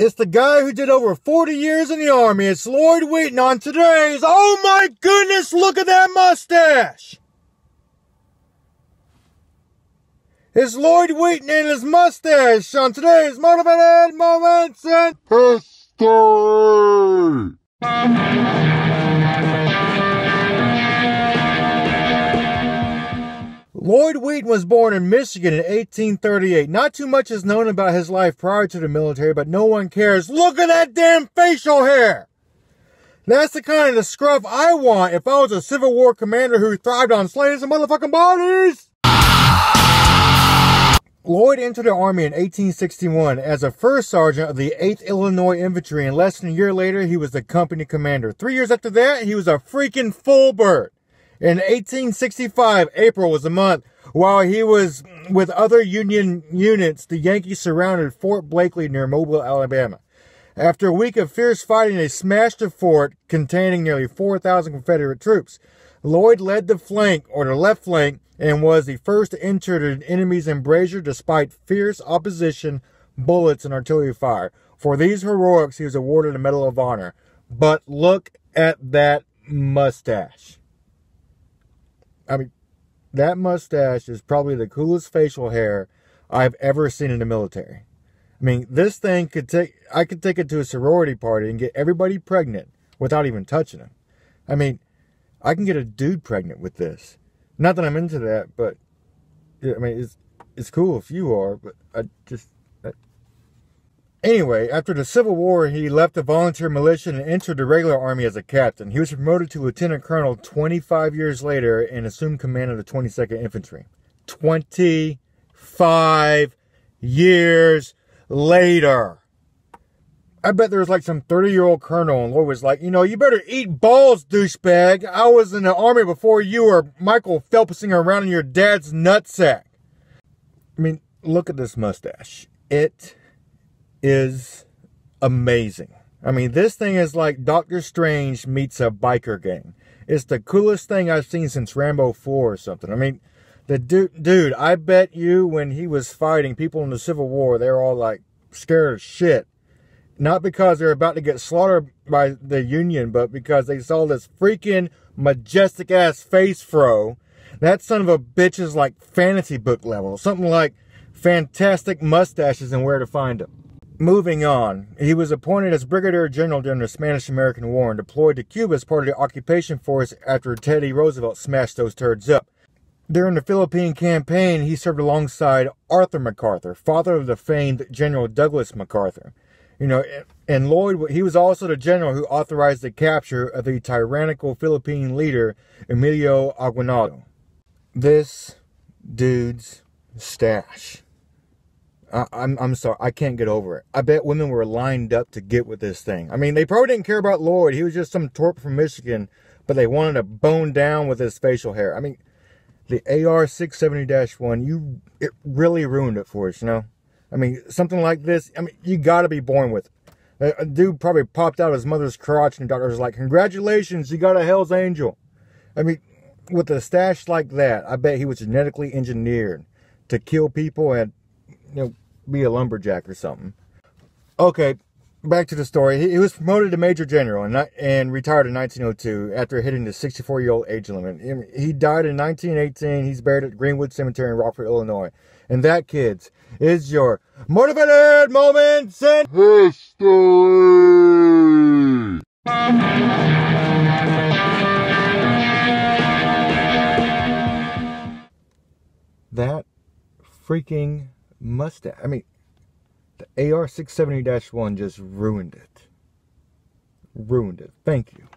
It's the guy who did over 40 years in the army. It's Loyd Wheaton on today's. Oh my goodness, look at that mustache! It's Loyd Wheaton and his mustache on today's Motivated Moments in History! Loyd Wheaton was born in Michigan in 1838. Not too much is known about his life prior to the military, but no one cares. Look at that damn facial hair! That's the kind of the scruff I want if I was a Civil War commander who thrived on slaying some motherfucking bodies! Loyd entered the Army in 1861 as a first sergeant of the 8th Illinois Infantry, and less than a year later, he was the company commander. Three years after that, he was a freaking full bird. In 1865, April was the month. While he was with other Union units, the Yankees surrounded Fort Blakely near Mobile, Alabama. After a week of fierce fighting, they smashed the fort containing nearly 4,000 Confederate troops. Loyd led the flank, or the left flank, and was the first to enter the enemy's embrasure despite fierce opposition, bullets, and artillery fire. For these heroics, he was awarded a Medal of Honor. But look at that mustache. I mean, that mustache is probably the coolest facial hair I've ever seen in the military. I mean, this thing could take, I could take it to a sorority party and get everybody pregnant without even touching them. I mean, I can get a dude pregnant with this. Not that I'm into that, but I mean, it's, it's cool if you are, but I just, Anyway, after the Civil War, he left the volunteer militia and entered the regular army as a captain. He was promoted to lieutenant colonel 25 years later and assumed command of the 22nd Infantry. 25 years later. I bet there was like some 30 year old colonel and Loyd was like, you know, you better eat balls, douchebag. I was in the army before you were Michael Phelpsing around in your dad's nutsack. I mean, look at this mustache. It is amazing. I mean, this thing is like Doctor Strange meets a biker gang. It's the coolest thing I've seen since Rambo 4 or something. I mean, the dude, dude, I bet you when he was fighting people in the Civil War, they were all like scared of shit. Not because they're about to get slaughtered by the Union, but because they saw this freaking majestic ass face fro. That son of a bitch is like fantasy book level. Something like fantastic mustaches and where to find them. Moving on, he was appointed as Brigadier General during the Spanish American War and deployed to Cuba as part of the occupation force after Teddy Roosevelt smashed those turds up. During the Philippine campaign, he served alongside Arthur MacArthur, father of the famed General Douglas MacArthur. You know, and Loyd, he was also the general who authorized the capture of the tyrannical Philippine leader, Emilio Aguinaldo. This dude's stash. I, I'm I'm sorry, I can't get over it. I bet women were lined up to get with this thing. I mean, they probably didn't care about Loyd. He was just some twerp from Michigan, but they wanted to bone down with his facial hair. I mean, the AR-670-1, you it really ruined it for us, you know. I mean, something like this. I mean, you got to be born with. It. A dude probably popped out of his mother's crotch, and the doctor was like, "Congratulations, you got a Hell's Angel." I mean, with a stash like that, I bet he was genetically engineered to kill people and you know, be a lumberjack or something. Okay, back to the story. He, he was promoted to Major General and, and retired in 1902 after hitting the 64 year old age limit. He died in 1918. He's buried at Greenwood Cemetery in Rockford, Illinois. And that, kids, is your motivated moments in history. That freaking mustache. I mean, the AR 670 1 just ruined it. Ruined it. Thank you.